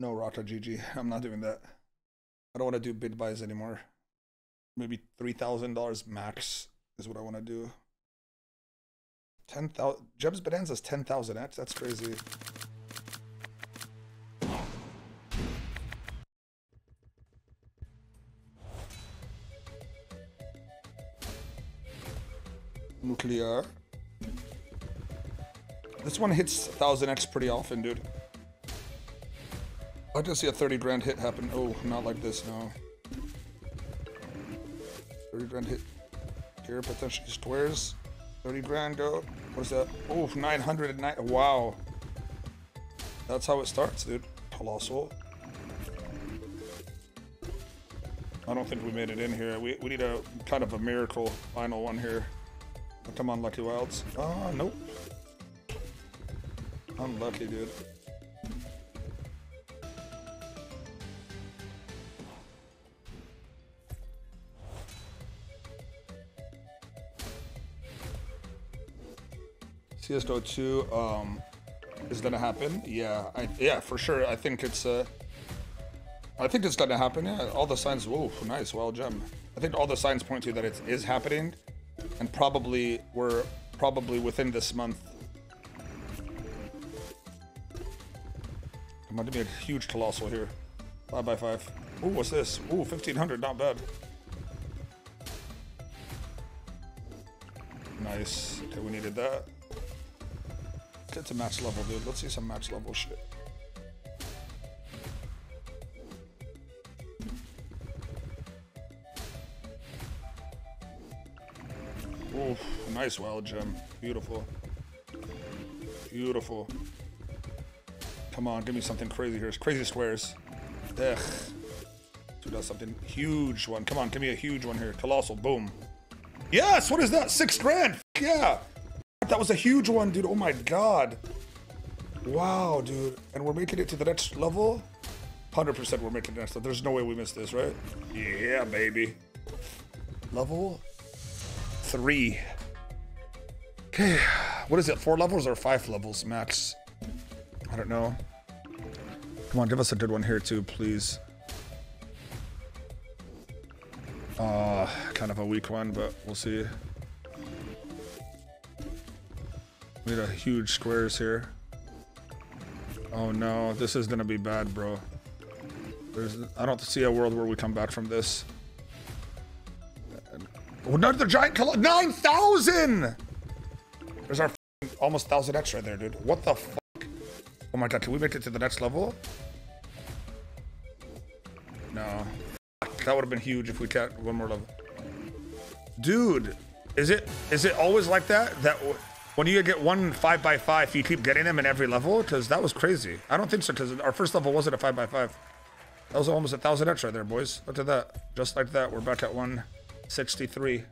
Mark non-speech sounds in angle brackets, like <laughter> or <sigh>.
No Rata GG. <laughs> I'm not doing that. I don't want to do bid buys anymore. Maybe three thousand dollars max is what I want to do. Ten thousand. Gems Bonanza's ten thousand X. That's crazy. Nuclear. This one hits 1000x pretty often, dude. I just see a 30 grand hit happen. Oh, not like this, no. 30 grand hit here, potentially squares. 30 grand go. What is that? Oh, 909. Wow. That's how it starts, dude. Colossal. I don't think we made it in here. We, we need a kind of a miracle final one here. Come on, Lucky Wilds. Oh, nope. Unlucky, dude. CSGO 2 um, is gonna happen. Yeah, I, yeah, for sure. I think it's uh, I think it's gonna happen. Yeah, all the signs. Whoa, nice, well gem. I think all the signs point to that it is happening, and probably we're probably within this month. I'm gonna be a huge colossal here. Five by five. Ooh, what's this? Ooh, 1500, not bad. Nice. Okay, we needed that. Get to match level, dude. Let's see some match level shit. Ooh, nice wild gem. Beautiful. Beautiful. Come on, give me something crazy here. It's crazy squares. Ugh. Two does something huge one. Come on, give me a huge one here. Colossal, boom. Yes, what is that? Six grand. Yeah. That was a huge one, dude. Oh my god. Wow, dude. And we're making it to the next level? 100% we're making the next level. There's no way we missed this, right? Yeah, baby. Level three. Okay. What is it? Four levels or five levels max? I don't know. Come on, give us a good one here too, please. Uh, kind of a weak one, but we'll see. We need a huge squares here. Oh no, this is gonna be bad, bro. There's, I don't see a world where we come back from this. Oh, another giant color. 9,000! There's our almost 1,000 extra there, dude. What the fuck? Oh my god, can we make it to the next level? No. That would have been huge if we got one more level. Dude, is it is it always like that? That when you get one five by five, you keep getting them in every level? Because that was crazy. I don't think so. Because our first level wasn't a five by five. That was almost a thousand extra there, boys. Look at that. Just like that, we're back at 163.